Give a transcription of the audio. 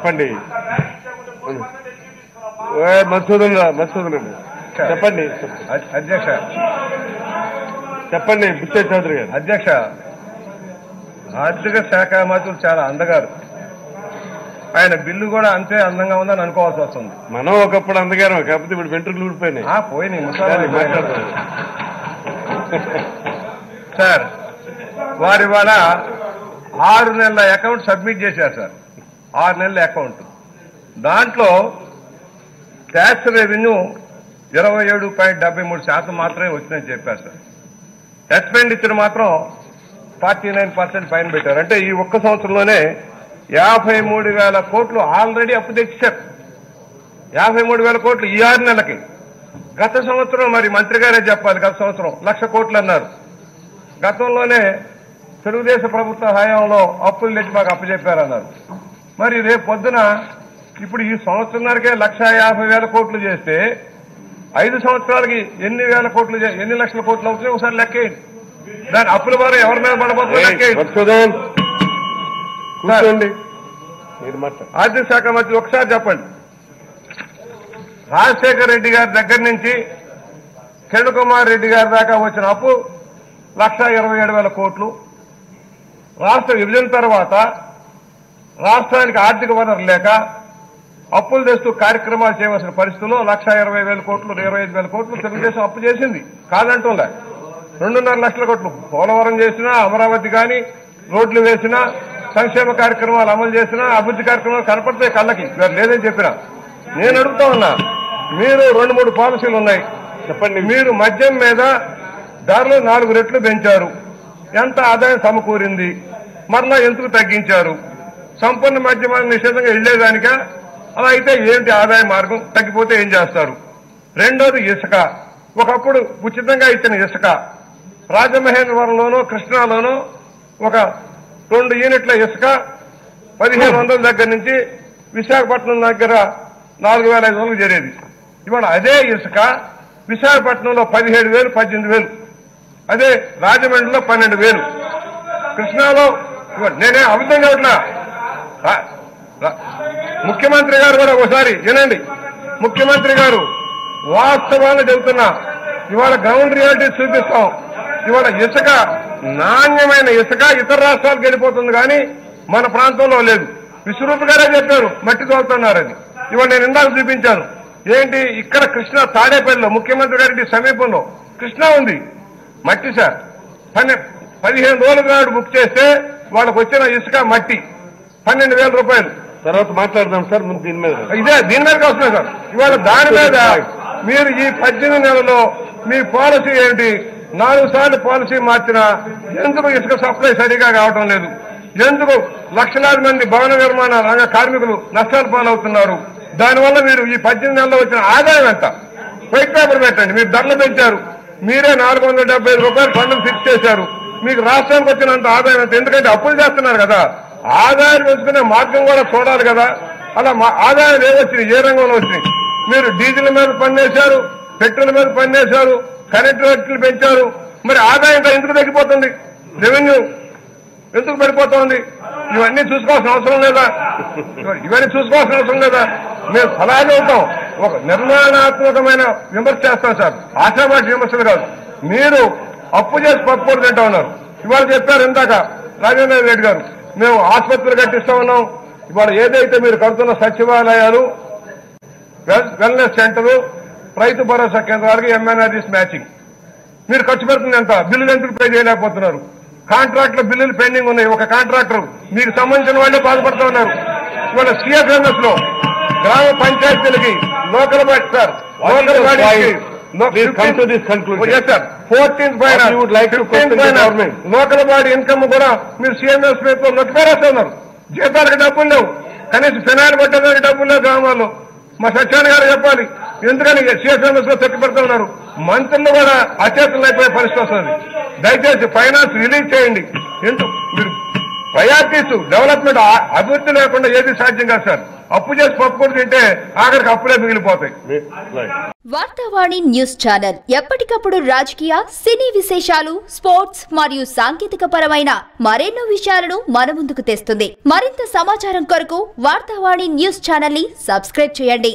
చెప్పండి. మధుసూదన్ మధుసూదన్ రెడ్డి చెప్పండి. అధ్యక్ష. చెప్పండి బుచ్చయ్య చౌదరి గారు. అధ్యక్ష ఆర్థిక శాఖ మంత్రులు చాలా అందగారు. ఆయన బిల్లు కూడా అంతే అందంగా ఉందని అనుకోవాల్సి వస్తుంది. మనం ఒకప్పుడు అందగారం కాకపోతే ఇప్పుడు వెంట్రుకలు ఊడిపోయినాయి. ఆ పోయినాయి. సార్ వారి వాళ్ళ ఆరు నెలల అకౌంట్ సబ్మిట్ చేశారు సార్. ఆరు నెలల అకౌంట్. దాంట్లో ట్యాక్స్ రెవెన్యూ ఇరవై ఏడు పాయింట్ డెబ్బై మూడు శాతం మాత్రమే వచ్చిందని చెప్పారు సార్. ఎక్స్పెండిచర్ మాత్రం ఫార్టీ నైన్ పర్సెంట్ పైన పెట్టారు. అంటే ఈ ఒక్క సంవత్సరంలోనే యాభై మూడు వేల కోట్లు ఆల్రెడీ అప్పు తెచ్చారు యాభై మూడు వేల కోట్లు ఈ ఆరు నెలలకి. గత సంవత్సరం మరి మంత్రి గారే చెప్పాలి గత సంవత్సరం లక్ష కోట్లు అన్నారు. గతంలోనే తెలుగుదేశం ప్రభుత్వ హయాంలో అప్పులు తెచ్చి మాకు అప్పచెప్పారన్నారు. మరి రేపు పొద్దున ఇప్పుడు ఈ సంవత్సరంన్నరకే లక్ష యాభై వేల కోట్లు చేస్తే ఐదు సంవత్సరాలకి ఎన్ని వేల కోట్లు ఎన్ని లక్షల కోట్లు అవుతున్నాయి ఒకసారి లెక్కేయండి దాని అప్పుల భారం ఎవరి మీద పడబోతుందో లెక్కేయండి ఆర్థిక శాఖ మంత్రి ఒకసారి చెప్పండి. రాజశేఖర రెడ్డి గారి దగ్గర నుంచి కిరణ్ కుమార్ రెడ్డి గారి దాకా వచ్చిన అప్పు లక్ష ఇరవై ఏడు వేల కోట్లు. రాష్ట్ర విభజన తర్వాత రాష్ట్రానికి ఆర్థిక వనరు లేక అప్పులు తెస్తూ కార్యక్రమాలు చేయవలసిన పరిస్థితుల్లో లక్ష ఇరవై వేల కోట్లు ఇరవై ఐదు వేల కోట్లు తెలుగుదేశం అప్పు చేసింది. కాదంటుంలే రెండున్నర లక్షల కోట్లు. పోలవరం చేసినా అమరావతి కానీ రోడ్లు వేసినా సంక్షేమ కార్యక్రమాలు అమలు చేసినా అభివృద్ధి కార్యక్రమాలు కనపడతాయి కళ్ళకి. ఇవాళ లేదని చెప్పినా. నేను అడుగుతా ఉన్నా మీరు రెండు మూడు పాలసీలు ఉన్నాయి. చెప్పండి. మీరు మద్యం మీద ధరలు నాలుగు రెట్లు పెంచారు. ఎంత ఆదాయం సమకూరింది? మరలా ఎందుకు తగ్గించారు? సంపూర్ణ మద్యమాన్ని నిషేధంగా వెళ్ళేదానిక అలా అయితే ఏంటి ఆదాయ మార్గం? తగ్గిపోతే ఏం చేస్తారు? రెండోది ఇసుక. ఒకప్పుడు ఉచితంగా ఇచ్చిన ఇసుక. రాజమహేంద్రవరంలోనో కృష్ణాలోనూ ఒక రెండు యూనిట్ల ఇసుక పదిహేను వందల దగ్గర నుంచి విశాఖపట్నం దగ్గర నాలుగు వేల ఐదు వందలకు చేరేది. ఇవాళ అదే ఇసుక విశాఖపట్నంలో పదిహేడు వేలు పద్దెనిమిది వేలు. అదే రాజమండ్రిలో పన్నెండు వేలు. కృష్ణాలో నేనే అబద్ధం కావట్లా ముఖ్యమంత్రి గారు కూడా ఒకసారి వినండి. ముఖ్యమంత్రి గారు వాస్తవాన్ని చెబుతున్నా. ఇవాళ గ్రౌండ్ రియాలిటీ చూపిస్తాం. ఇవాళ ఇసుక నాణ్యమైన ఇసుక ఇతర రాష్ట్రాలకు వెళ్ళిపోతుంది కానీ మన ప్రాంతంలో లేదు. విశ్వరూప్ గారే చెప్పారు మట్టి తోలుతున్నారని. ఇవాళ నేను ఇందాక చూపించాను. ఏంటి? ఇక్కడ కృష్ణ తాడేపల్లిలో ముఖ్యమంత్రి గారి సమీపంలో కృష్ణ ఉంది. మట్టి సార్. పన్నె పదిహేను రోజుల నాడు బుక్ చేస్తే వాళ్ళకు వచ్చిన ఇసుక మట్టి. పన్నెండు వేల రూపాయలు. తర్వాత మాట్లాడదాం సార్ ముందు దీని మీద. ఇదే దీని మీదకి వస్తున్నాయి సార్. ఇవాళ దాని మీద మీరు ఈ పద్దెనిమిది నెలలో మీ పాలసీ ఏంటి? నాలుగు సార్లు పాలసీ మార్చినా ఎందుకు ఇసుక సప్లై సరిగా కావటం లేదు? ఎందుకు లక్షలాది మంది భవన నిర్మాణ రంగ కార్మికులు నష్టాలు పాలవుతున్నారు? దానివల్ల మీరు ఈ పద్దెనిమిది నెలల్లో వచ్చిన ఆదాయం ఎంత? వైట్ పేపర్ పెట్టండి. మీరు ధరలు పెంచారు. మీరే నాలుగు వందల డెబ్బై ఐదు రూపాయలు ఫండ్లు ఫిక్స్ చేశారు. మీకు రాష్ట్రానికి వచ్చినంత ఆదాయం ఎంత? ఎందుకంటే అప్పులు చేస్తున్నారు కదా. ఆదాయం పెంచుకునే మార్గం కూడా చూడాలి కదా. అలా మా ఆదాయాలు ఏమొచ్చినాయి ఏ రంగంలో వచ్చినాయి మీరు డీజిల్ మీద పన్నేశారు పెట్రోల్ మీద పన్నేశారు కరెంటు రేట్లు పెంచారు. మరి ఆదాయం ఇంకా ఎందుకు తగ్గిపోతుంది? రెవెన్యూ ఎందుకు పడిపోతుంది? ఇవన్నీ చూసుకోవాల్సిన అవసరం లేదా? ఇవన్నీ చూసుకోవాల్సిన అవసరం లేదా? మేము సలహాలు ఉంటాం ఒక నిర్మాణాత్మకమైన విమర్శ చేస్తాం సార్. ఆశాభాష విమర్శలు కాదు. మీరు అప్పు చేసి పప్పుకోడు తింటా ఉన్నారు. ఇవాళ చెప్పారు ఇందాక రాజేంద్ర రెడ్డి గారు. మేము ఆసుపత్రులు కట్టిస్తా ఉన్నాం. ఇవాళ ఏదైతే మీరు కడుతున్న సచివాలయాలు well- wellness centre Rythu Bharosa కేంద్రాలకి ఎంఎన్ఆర్డీస్ matching మీరు ఖర్చు పెడుతుంది ఎంత? బిల్లులు ఎందుకు పే చేయలేకపోతున్నారు? కాంట్రాక్టర్ బిల్లులు పెండింగ్ ఉన్నాయి. ఒక కాంట్రాక్టర్ మీకు సంబంధించిన వాళ్ళే బాధపడుతూ ఉన్నారు. ఇవాళ సిఎఫ్ఎంఎస్లో గ్రామ పంచాయతీలకి లోకల్ బాడీ సార్ లోకల్ బాడీకి Please come to this conclusion. Sir fourteenth పైన What you would like to question the government? Local body income కూడా మీరు సిఎంఎస్ పేరుతో నొక్కిపేరేస్తున్నారు జీతాలకు డబ్బులు లేవు. కనీసం ఫినాయిల్ పట్టడానికి డబ్బులు లేవు గ్రామాల్లో. మా సత్యాన్ని గారు చెప్పాలి. ఎందుకని సిఎస్ఎంఎస్లో తొక్కి ఉన్నారు? మంత్రులు కూడా అచేతలు అయిపోయే పరిస్థితి వస్తుంది. దయచేసి ఫైనాన్స్ రిలీజ్ చేయండి. ఎందుకు ప్రయారిటీస్ డెవలప్మెంట్ అభివృద్ధి లేకుండా ఏది సాధ్యం కాదు సార్. అప్పు చేసి పప్పు కూడా తింటే ఆఖరికి అప్పులే మిగిలిపోతాయి. వార్తావాణి న్యూస్ ఛానల్ ఎప్పటికప్పుడు రాజకీయ సినీ విశేషాలు స్పోర్ట్స్ మరియు సాంకేతిక పరమైన మరెన్నో విషయాలను మన ముందుకు తెస్తుంది. మరింత సమాచారం కొరకు వార్తావాణి న్యూస్ ఛానల్ని సబ్స్క్రైబ్ చేయండి.